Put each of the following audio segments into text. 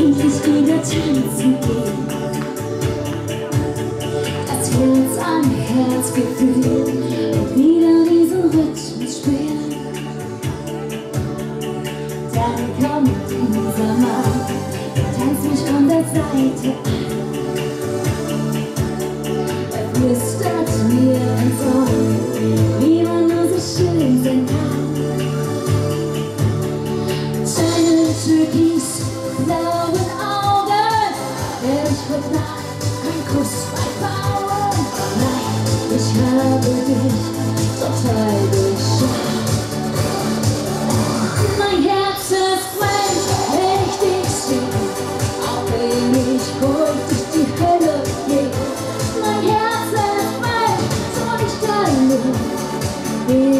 endlich wieder tanzen gehen. Als Herz an Herz gefühlt und wieder diesen Rhythmus spielen. Dann kommt dieser Mann, tanzt mich von der Seite an. Ooh.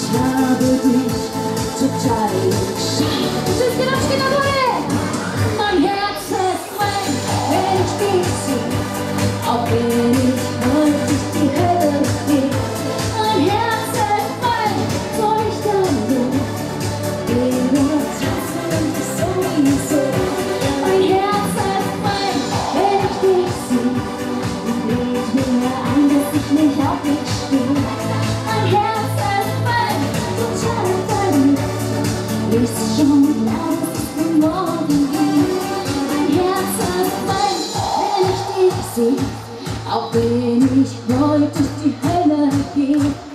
下辈子 bin ich heute die Hölle gehe.